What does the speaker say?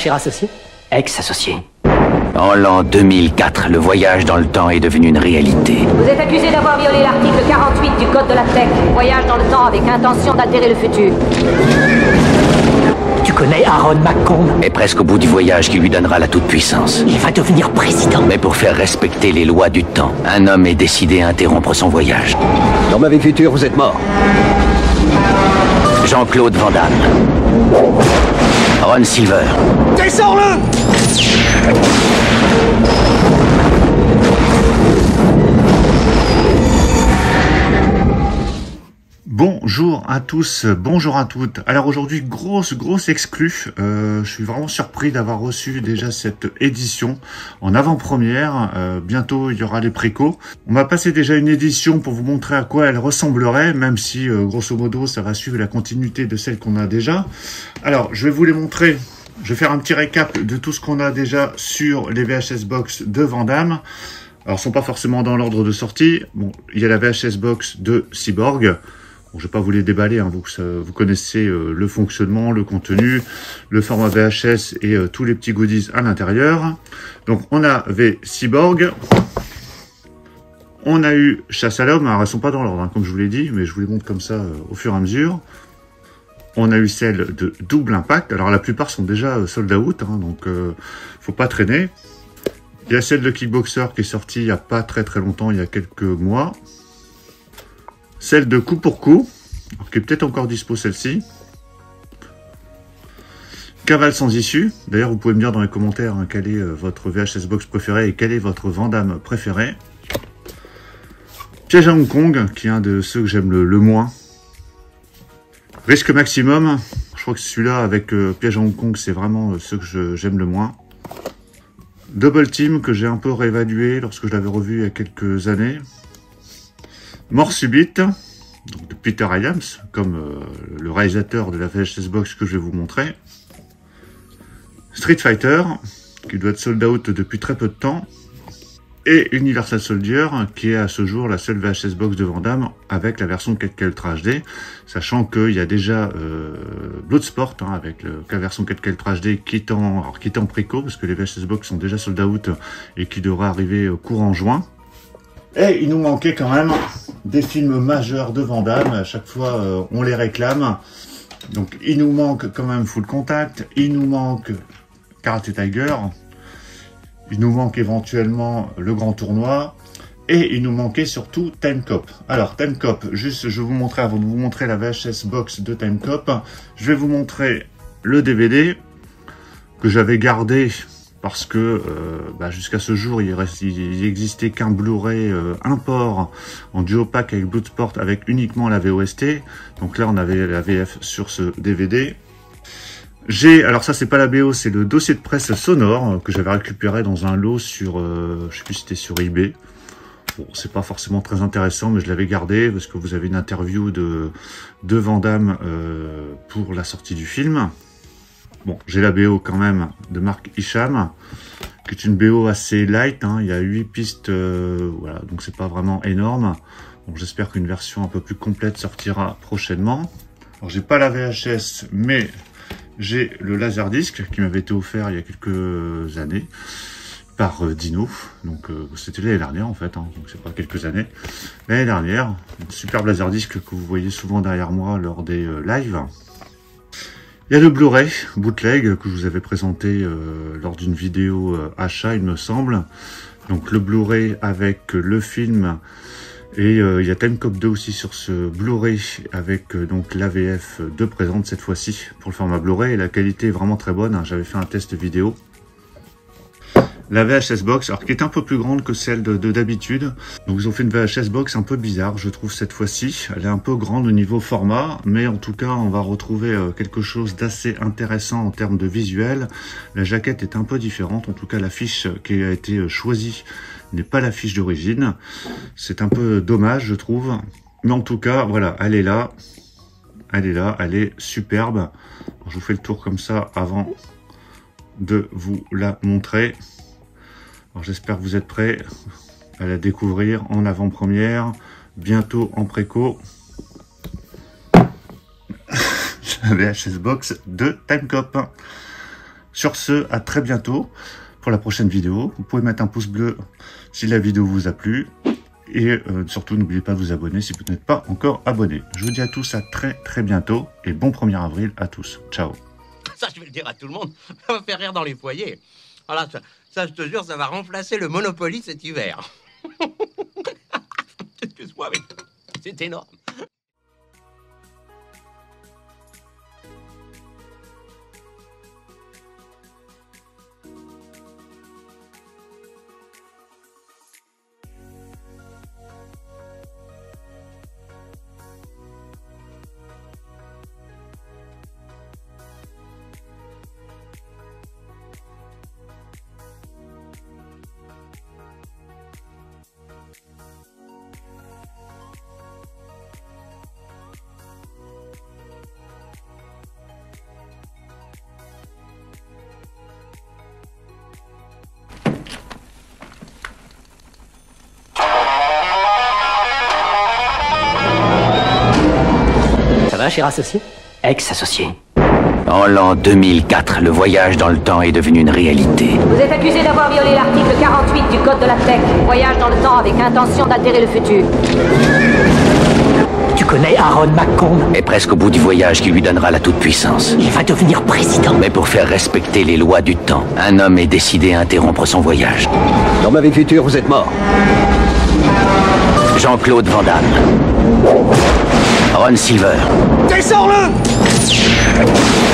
cher associé Ex-associé. En l'an 2004, le voyage dans le temps est devenu une réalité. Vous êtes accusé d'avoir violé l'article 48 du Code de la Tech. Voyage dans le temps avec intention d'altérer le futur. Tu connais Aaron McComb Et presque au bout du voyage qui lui donnera la toute-puissance. Il va devenir président. Mais pour faire respecter les lois du temps, un homme est décidé à interrompre son voyage. Dans ma vie future, vous êtes mort. Jean-Claude Van Damme. Ron Silver. Descends-le Bonjour à tous, bonjour à toutes. Alors aujourd'hui, grosse, grosse exclue. Euh, je suis vraiment surpris d'avoir reçu déjà cette édition en avant-première. Euh, bientôt, il y aura les précos. On m'a passé déjà une édition pour vous montrer à quoi elle ressemblerait, même si, euh, grosso modo, ça va suivre la continuité de celle qu'on a déjà. Alors, je vais vous les montrer. Je vais faire un petit récap de tout ce qu'on a déjà sur les VHS Box de Vandamme. Alors, ils sont pas forcément dans l'ordre de sortie. Bon, il y a la VHS Box de Cyborg. Je vais pas vous les déballer, hein, vous, connaissez euh, le fonctionnement, le contenu, le format VHS et euh, tous les petits goodies à l'intérieur. Donc on avait Cyborg, on a eu Chasse à l'homme, alors elles sont pas dans l'ordre, hein, comme je vous l'ai dit, mais je vous les montre comme ça euh, au fur et à mesure. On a eu celle de Double Impact, alors la plupart sont déjà sold out, hein, donc faut pas traîner. Il y a celle de Kickboxer qui est sortie il y a pas très très longtemps, il y a quelques mois. Celle de coup pour coup, qui est peut-être encore dispo celle-ci. Cavale sans issue. D'ailleurs, vous pouvez me dire dans les commentaires hein, quel est euh, votre VHS box préféré et quel est votre Vandame préféré. Piège à Hong Kong, qui est un de ceux que j'aime le, moins. Risque maximum. Je crois que celui-là, avec euh, Piège à Hong Kong, c'est vraiment euh, ceux que j'aime le moins. Double Team, que j'ai un peu réévalué lorsque je l'avais revu il y a quelques années. Mort subite, donc de Peter Williams, comme euh, le réalisateur de la VHS Box que je vais vous montrer. Street Fighter, qui doit être sold out depuis très peu de temps. Et Universal Soldier, qui est à ce jour la seule VHS Box de Vandame avec la version 4K Ultra HD, sachant qu'il y a déjà euh, Bloodsport hein, avec la version 4K Ultra HD qui est en, qui est en préco, parce que les VHS Box sont déjà sold out et qui devra arriver courant juin. Et il nous manquait quand même des films majeurs de Van À chaque fois, euh, on les réclame. Donc, il nous manque quand même Full Contact. Il nous manque Karate Tiger. Il nous manque éventuellement le Grand Tournoi. Et il nous manquait surtout Time Cop. Alors, Time Cop, juste, je vais vous montrer, avant de vous montrer la VHS box de Time Cop, je vais vous montrer le DVD que j'avais gardé parce que euh, bah, jusqu'à ce jour, il, reste, il existait qu'un Blu-ray euh, import en duo pack avec Bloodsport avec uniquement la VOST. Donc là, on avait la VF sur ce DVD. J'ai, alors ça c'est pas la BO, c'est le dossier de presse sonore euh, que j'avais récupéré dans un lot sur, euh, je sais plus si c'était sur eBay. Bon, c'est pas forcément très intéressant, mais je l'avais gardé parce que vous avez une interview de de euh, pour la sortie du film. Bon, j'ai la BO quand même de Marc Hicham, qui est une BO assez light. Hein. Il y a 8 pistes, euh, voilà, donc c'est pas vraiment énorme. J'espère qu'une version un peu plus complète sortira prochainement. Alors, j'ai pas la VHS, mais j'ai le Laserdisc qui m'avait été offert il y a quelques années par euh, Dino. Donc euh, c'était l'année dernière en fait, hein, donc c'est pas quelques années. L'année dernière, une superbe Laserdisc que vous voyez souvent derrière moi lors des lives. Il y a le Blu-ray bootleg que je vous avais présenté euh, lors d'une vidéo euh, achat, il me semble. Donc le Blu-ray avec le film et euh, il y a Time Cop 2 aussi sur ce Blu-ray avec donc l'AVF de présente cette fois-ci pour le format Blu-ray. La qualité est vraiment très bonne, hein. j'avais fait un test vidéo la VHS box, alors qui est un peu plus grande que celle de d'habitude. Donc ils ont fait une VHS box un peu bizarre, je trouve cette fois-ci. Elle est un peu grande au niveau format, mais en tout cas on va retrouver euh, quelque chose d'assez intéressant en termes de visuel. La jaquette est un peu différente, en tout cas la fiche qui a été euh, choisie n'est pas la fiche d'origine. C'est un peu dommage je trouve. Mais en tout cas, voilà, elle est là. Elle est là, elle est superbe. Je vous fais le tour comme ça avant de vous la montrer. Alors j'espère que vous êtes prêts à la découvrir en avant-première, bientôt en préco. La VHS Box de Timecop. Sur ce, à très bientôt pour la prochaine vidéo. Vous pouvez mettre un pouce bleu si la vidéo vous a plu. Et euh, surtout, n'oubliez pas de vous abonner si vous n'êtes pas encore abonné. Je vous dis à tous à très très bientôt et bon 1er avril à tous. Ciao Ça, je vais le dire à tout le monde. Ça va faire rire dans les foyers. Voilà, ça, je te jure, ça va remplacer le Monopoly cet hiver. Excuse-moi, mais c'est énorme. Cher associé Ex-associé. En l'an 2004, le voyage dans le temps est devenu une réalité. Vous êtes accusé d'avoir violé l'article 48 du Code de la Tech. Voyage dans le temps avec intention d'altérer le futur. Tu connais Aaron McComb Et presque au bout du voyage qui lui donnera la toute-puissance. Il va devenir président. Mais pour faire respecter les lois du temps, un homme est décidé à interrompre son voyage. Dans ma vie future, vous êtes mort. Jean-Claude Van Damme. Ron Silver. Descends-le